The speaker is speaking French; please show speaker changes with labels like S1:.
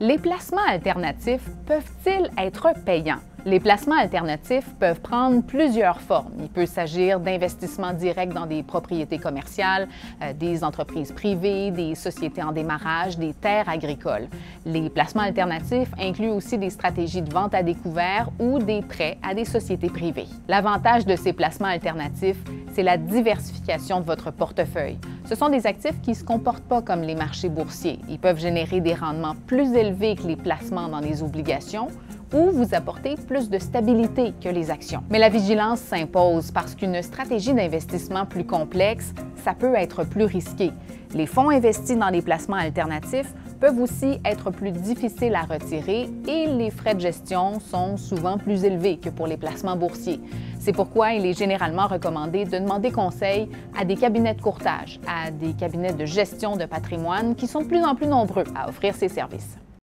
S1: Les placements alternatifs peuvent-ils être payants? Les placements alternatifs peuvent prendre plusieurs formes. Il peut s'agir d'investissements directs dans des propriétés commerciales, euh, des entreprises privées, des sociétés en démarrage, des terres agricoles. Les placements alternatifs incluent aussi des stratégies de vente à découvert ou des prêts à des sociétés privées. L'avantage de ces placements alternatifs, c'est la diversification de votre portefeuille. Ce sont des actifs qui ne se comportent pas comme les marchés boursiers. Ils peuvent générer des rendements plus élevés que les placements dans les obligations ou vous apporter plus de stabilité que les actions. Mais la vigilance s'impose parce qu'une stratégie d'investissement plus complexe, ça peut être plus risqué. Les fonds investis dans les placements alternatifs peuvent aussi être plus difficiles à retirer et les frais de gestion sont souvent plus élevés que pour les placements boursiers. C'est pourquoi il est généralement recommandé de demander conseil à des cabinets de courtage, à des cabinets de gestion de patrimoine qui sont de plus en plus nombreux à offrir ces services.